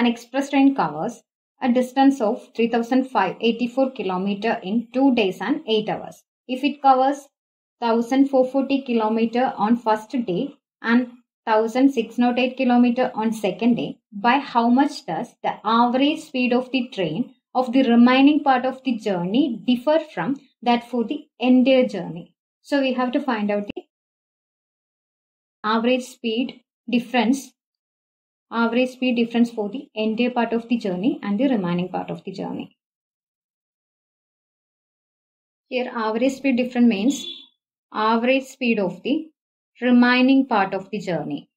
an express train covers a distance of 3084 km in 2 days and 8 hours. If it covers 1440 km on first day and 1608 km on second day, by how much does the average speed of the train of the remaining part of the journey differ from that for the entire journey? So we have to find out the average speed difference average speed difference for the entire part of the journey and the remaining part of the journey. Here average speed difference means average speed of the remaining part of the journey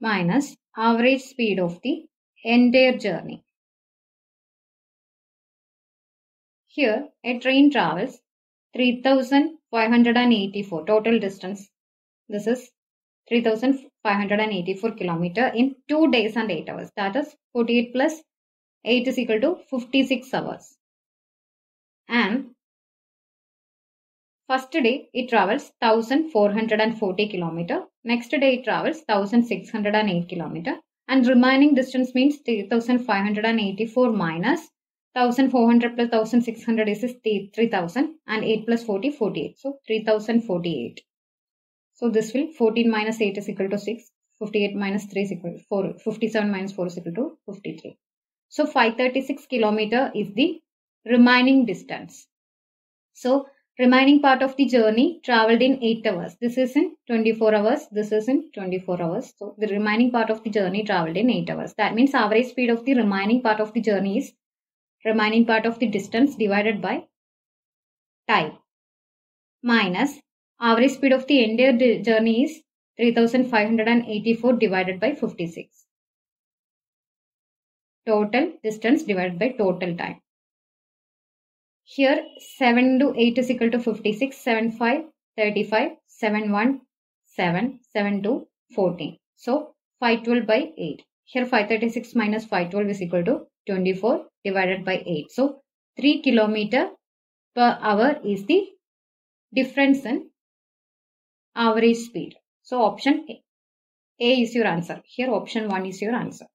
minus average speed of the entire journey. Here a train travels 3584 total distance. This is 3584 kilometer in 2 days and 8 hours. That is 48 plus 8 is equal to 56 hours. And first day it travels 1440 kilometer. Next day it travels 1608 kilometer. And remaining distance means 3584 minus 1400 plus 1600 is 3000 and 8 plus 40 48. So 3048. So this will 14 minus 8 is equal to 6. 58 minus 3 is equal to 4. 57 minus 4 is equal to 53. So 536 kilometer is the remaining distance. So remaining part of the journey traveled in 8 hours. This is in 24 hours. This is in 24 hours. So the remaining part of the journey traveled in 8 hours. That means average speed of the remaining part of the journey is remaining part of the distance divided by time minus Average speed of the entire journey is 3584 divided by 56. Total distance divided by total time. Here 7 to 8 is equal to 56, 7 5, 35, 7 1, 7, 7 2, 14. So 512 by 8. Here 536 minus 512 is equal to 24 divided by 8. So 3 kilometer per hour is the difference in average speed. So option A. A is your answer. Here option 1 is your answer.